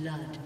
blood.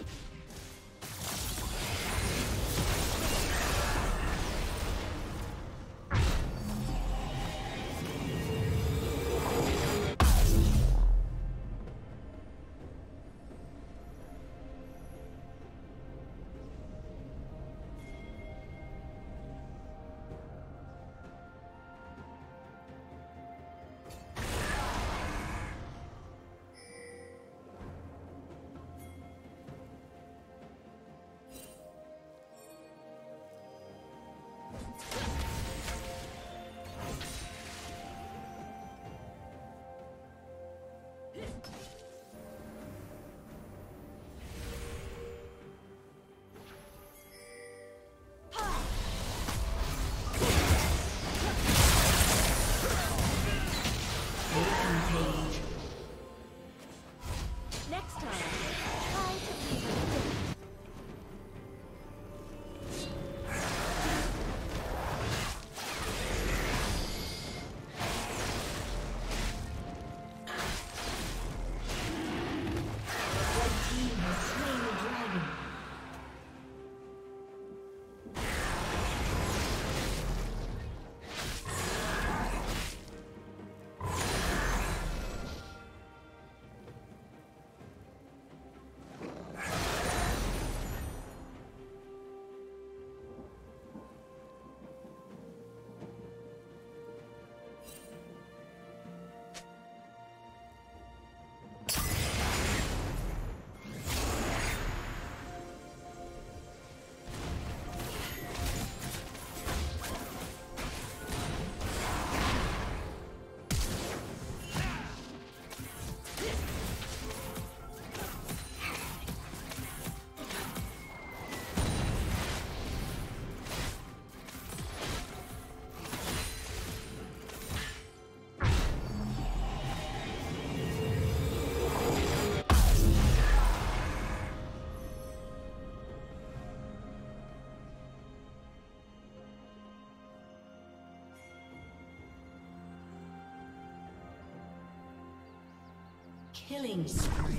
you Killing spree.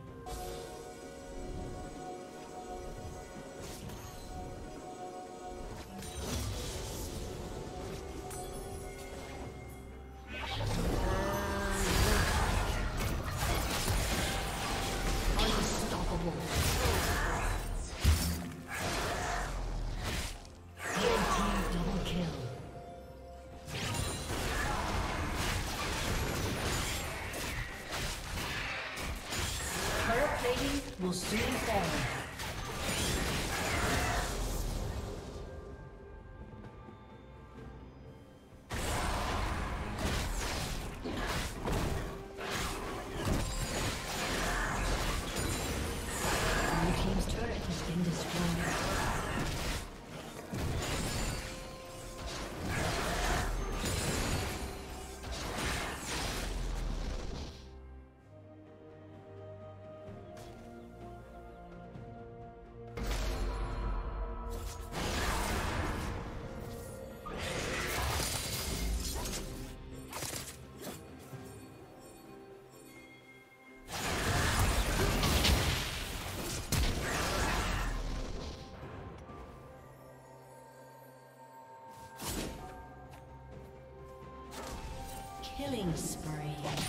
Will soon fall. Killing spree.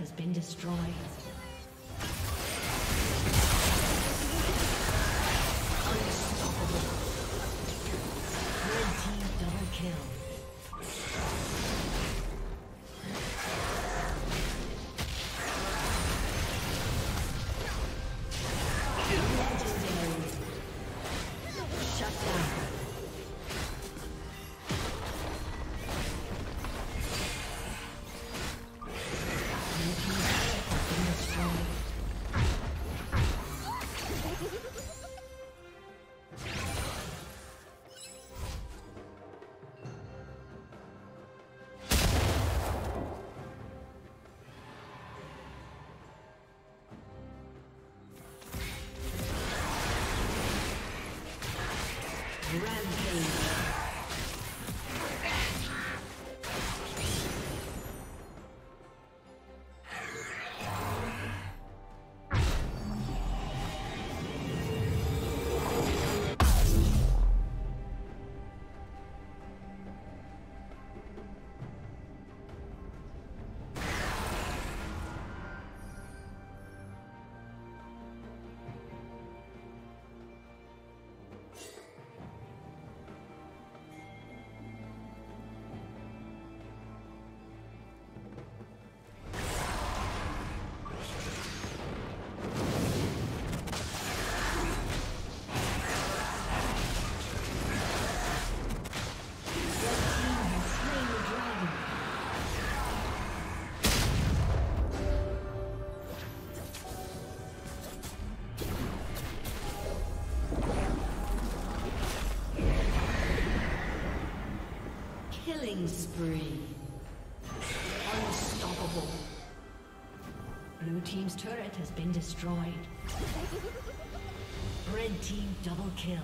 Has been destroyed. Rampage. Killing spree. Unstoppable. Blue Team's turret has been destroyed. Red Team double kill.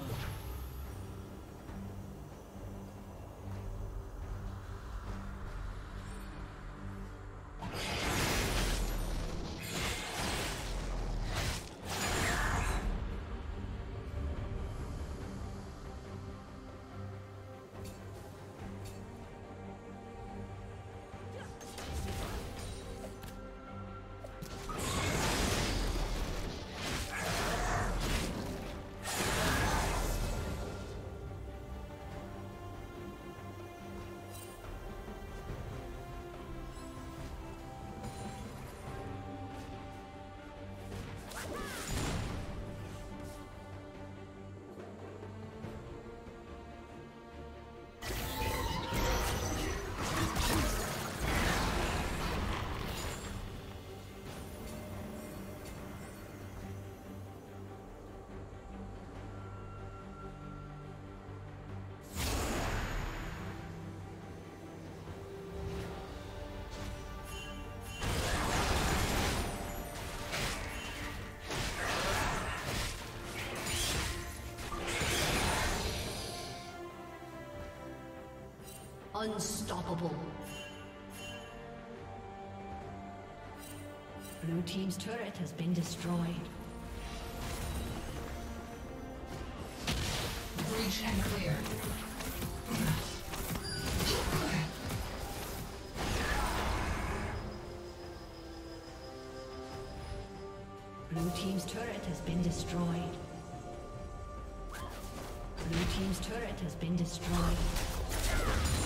Unstoppable. Blue Team's turret has been destroyed. Breach and clear. Blue Team's turret has been destroyed. Blue Team's turret has been destroyed.